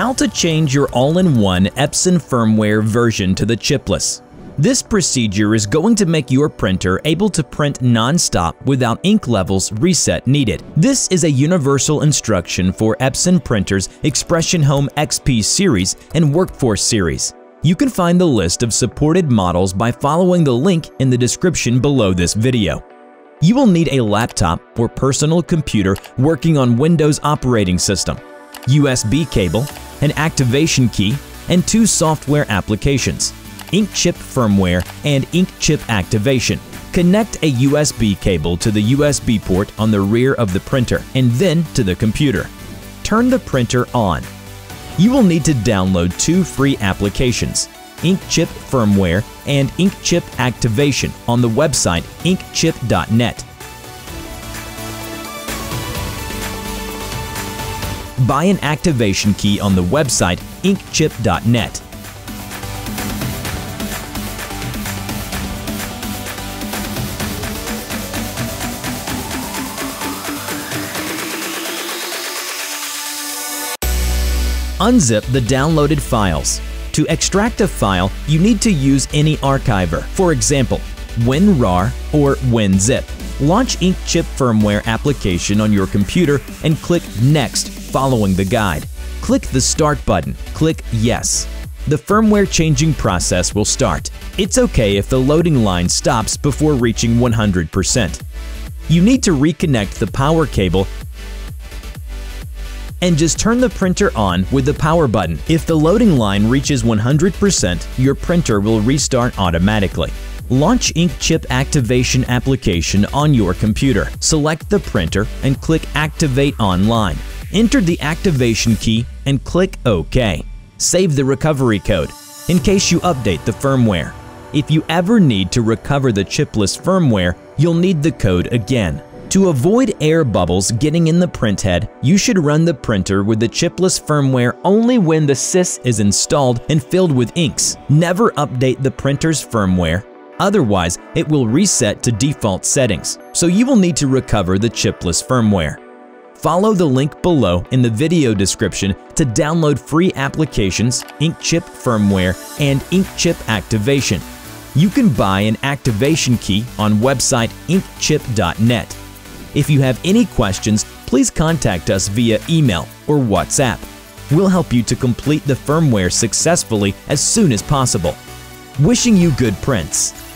How to change your all-in-one Epson firmware version to the chipless. This procedure is going to make your printer able to print non-stop without ink levels reset needed. This is a universal instruction for Epson printers Expression Home XP series and Workforce series. You can find the list of supported models by following the link in the description below this video. You will need a laptop or personal computer working on Windows operating system, USB cable, an activation key, and two software applications. Inkchip firmware, and Inkchip activation. Connect a USB cable to the USB port on the rear of the printer and then to the computer. Turn the printer on. You will need to download two free applications, Inkchip firmware and Inkchip activation on the website inkchip.net. Buy an activation key on the website inkchip.net. Unzip the downloaded files. To extract a file, you need to use any archiver, for example, WinRAR or WinZip. Launch Inkchip firmware application on your computer and click Next following the guide. Click the Start button, click Yes. The firmware changing process will start. It's okay if the loading line stops before reaching 100%. You need to reconnect the power cable and just turn the printer on with the power button. If the loading line reaches 100%, your printer will restart automatically. Launch Inkchip Activation application on your computer. Select the printer and click Activate Online. Enter the activation key and click OK. Save the recovery code in case you update the firmware. If you ever need to recover the chipless firmware, you'll need the code again. To avoid air bubbles getting in the printhead, you should run the printer with the chipless firmware only when the CISS is installed and filled with inks. Never update the printer's firmware, otherwise it will reset to default settings, so you will need to recover the chipless firmware. Follow the link below in the video description to download free applications, Inkchip firmware, and Inkchip activation. You can buy an activation key on website inkchip.net. If you have any questions, please contact us via email or WhatsApp. We'll help you to complete the firmware successfully as soon as possible. Wishing you good prints!